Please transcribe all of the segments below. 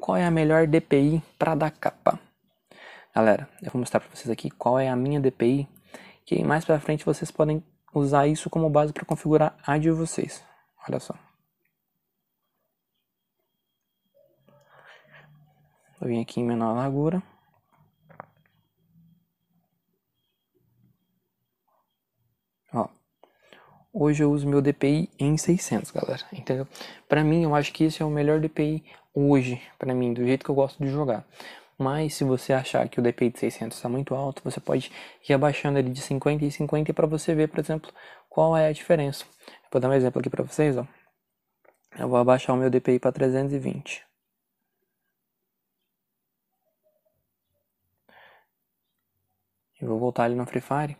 qual é a melhor DPI para dar capa. Galera, eu vou mostrar para vocês aqui qual é a minha DPI, que mais para frente vocês podem usar isso como base para configurar a de vocês. Olha só. Eu vim aqui em menor largura. Ó. Hoje eu uso meu DPI em 600, galera, entendeu? Pra mim, eu acho que esse é o melhor DPI hoje, pra mim, do jeito que eu gosto de jogar. Mas se você achar que o DPI de 600 está muito alto, você pode ir abaixando ele de 50 e 50 para você ver, por exemplo, qual é a diferença. vou dar um exemplo aqui para vocês, ó. Eu vou abaixar o meu DPI para 320. Eu vou voltar ali no Free Fire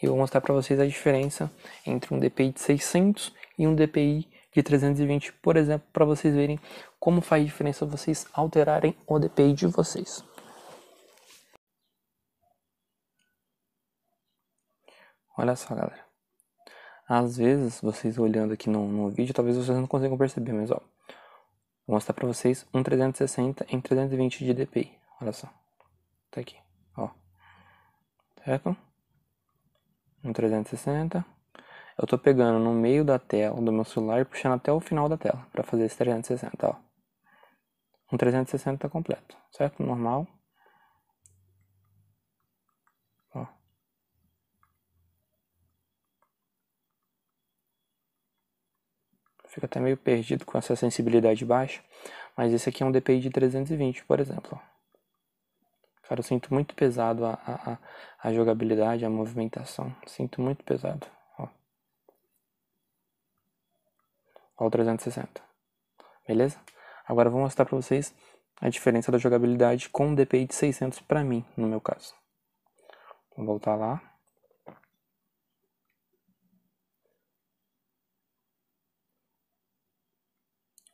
e vou mostrar para vocês a diferença entre um DPI de 600 e um DPI de 320, por exemplo, para vocês verem como faz diferença vocês alterarem o DPI de vocês. Olha só, galera. Às vezes, vocês olhando aqui no, no vídeo, talvez vocês não consigam perceber, mas ó. Vou mostrar pra vocês um 360 em 320 de DPI. Olha só. Tá aqui, ó. Certo? Um 360 eu tô pegando no meio da tela do meu celular e puxando até o final da tela para fazer esse 360, ó. Um 360 completo, certo? Normal. Ó. Fica até meio perdido com essa sensibilidade baixa, mas esse aqui é um DPI de 320, por exemplo. Cara, eu sinto muito pesado a, a, a jogabilidade, a movimentação. Sinto muito pesado. Ao 360. Beleza? Agora eu vou mostrar para vocês a diferença da jogabilidade com o DPI de 600 para mim, no meu caso. Vou voltar lá.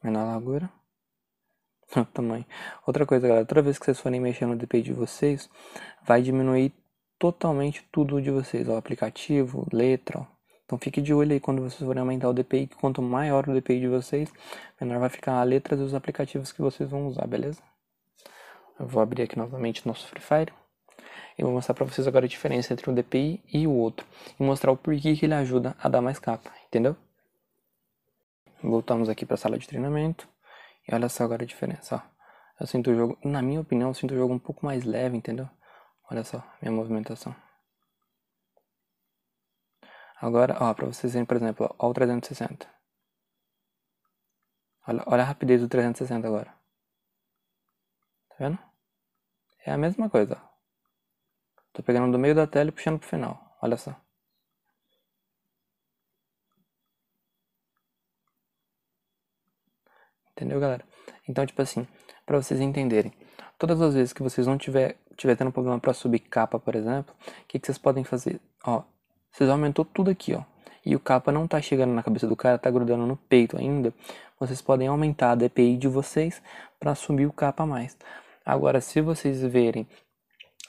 Menor largura. tamanho. Outra coisa, galera, toda vez que vocês forem mexer no DPI de vocês, vai diminuir totalmente tudo de vocês, ó, aplicativo, letra, ó. Então fique de olho aí quando vocês forem aumentar o DPI, que quanto maior o DPI de vocês, menor vai ficar a letra dos aplicativos que vocês vão usar, beleza? Eu vou abrir aqui novamente nosso Free Fire e vou mostrar para vocês agora a diferença entre um DPI e o outro e mostrar o porquê que ele ajuda a dar mais capa, entendeu? Voltamos aqui para a sala de treinamento e olha só agora a diferença, ó. Eu sinto o jogo, na minha opinião, eu sinto o jogo um pouco mais leve, entendeu? Olha só, minha movimentação. Agora, ó, para vocês verem, por exemplo, ó, o 360. Olha, olha a rapidez do 360 agora. Tá vendo? É a mesma coisa. Ó. Tô pegando do meio da tela e puxando pro final. Olha só. Entendeu, galera? Então, tipo assim, para vocês entenderem, todas as vezes que vocês não tiver, tiver tendo problema para subir capa, por exemplo, o que, que vocês podem fazer? Ó, vocês aumentou tudo aqui, ó. E o capa não tá chegando na cabeça do cara, tá grudando no peito ainda. Vocês podem aumentar a DPI de vocês para subir o capa mais. Agora, se vocês verem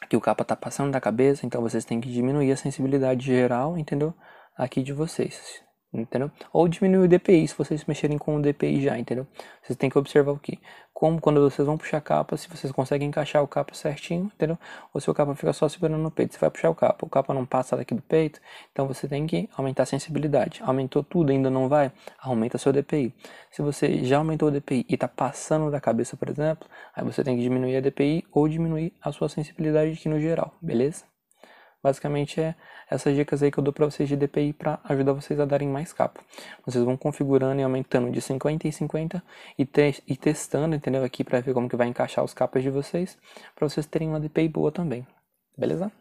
que o capa tá passando da cabeça, então vocês têm que diminuir a sensibilidade geral, entendeu? Aqui de vocês entendeu? Ou diminuir o DPI, se vocês mexerem com o DPI já, entendeu? Vocês têm que observar o que? Como quando vocês vão puxar a capa, se vocês conseguem encaixar o capa certinho, entendeu? Ou se o capa fica só segurando no peito, você vai puxar o capa, o capa não passa daqui do peito, então você tem que aumentar a sensibilidade. Aumentou tudo, ainda não vai? Aumenta seu DPI. Se você já aumentou o DPI e está passando da cabeça, por exemplo, aí você tem que diminuir a DPI ou diminuir a sua sensibilidade aqui no geral, beleza? Basicamente é essas dicas aí que eu dou para vocês de DPI para ajudar vocês a darem mais capa. Vocês vão configurando e aumentando de 50 em 50 e, te e testando, entendeu? Aqui para ver como que vai encaixar os capas de vocês, para vocês terem uma DPI boa também. Beleza?